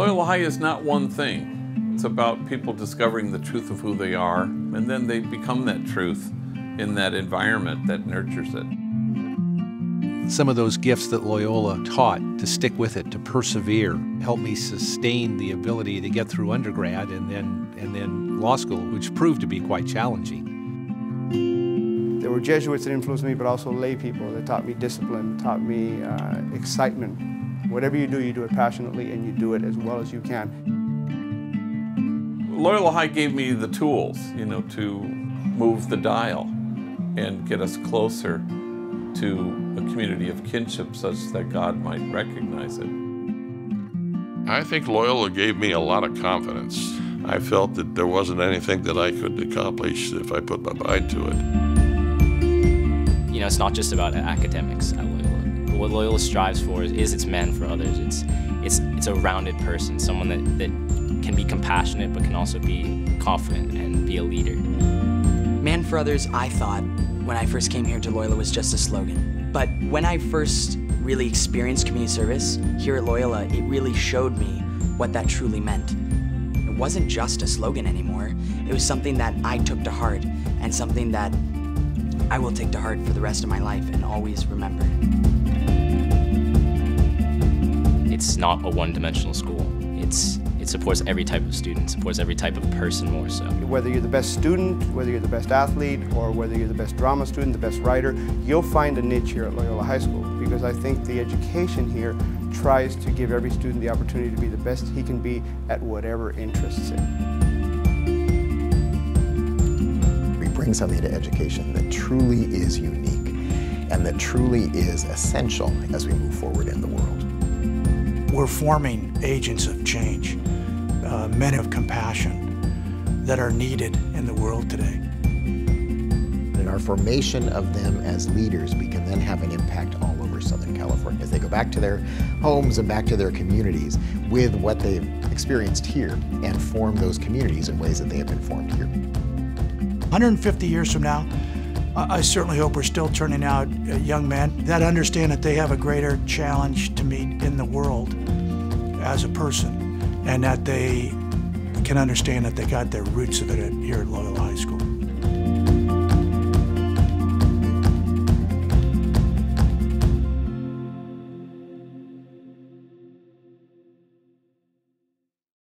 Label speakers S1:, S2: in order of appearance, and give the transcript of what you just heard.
S1: Loyola High is not one thing. It's about people discovering the truth of who they are, and then they become that truth in that environment that nurtures it.
S2: Some of those gifts that Loyola taught to stick with it, to persevere, helped me sustain the ability to get through undergrad and then and then law school, which proved to be quite challenging.
S3: There were Jesuits that influenced me, but also lay people that taught me discipline, taught me uh, excitement. Whatever you do, you do it passionately and you do it as well as you can.
S1: Loyola High gave me the tools, you know, to move the dial and get us closer to a community of kinship such that God might recognize it.
S4: I think Loyola gave me a lot of confidence. I felt that there wasn't anything that I could accomplish if I put my mind to it.
S5: You know, it's not just about academics at Loyola. What Loyola strives for is, is its men for others. It's, it's, it's a rounded person, someone that, that can be compassionate but can also be confident and be a leader.
S6: Man for Others, I thought, when I first came here to Loyola was just a slogan. But when I first really experienced community service here at Loyola, it really showed me what that truly meant. It wasn't just a slogan anymore. It was something that I took to heart and something that I will take to heart for the rest of my life and always remember.
S5: It's not a one-dimensional school. It's it supports every type of student, supports every type of person more so.
S3: Whether you're the best student, whether you're the best athlete, or whether you're the best drama student, the best writer, you'll find a niche here at Loyola High School because I think the education here tries to give every student the opportunity to be the best he can be at whatever interests him.
S7: We bring something to education that truly is unique and that truly is essential as we move forward in the world.
S8: We're forming agents of change, uh, men of compassion that are needed in the world today.
S7: In our formation of them as leaders, we can then have an impact all over Southern California as they go back to their homes and back to their communities with what they've experienced here and form those communities in ways that they have been formed here.
S8: 150 years from now, I certainly hope we're still turning out young men that understand that they have a greater challenge to meet in the world as a person and that they can understand that they got their roots of it here at Loyola High School.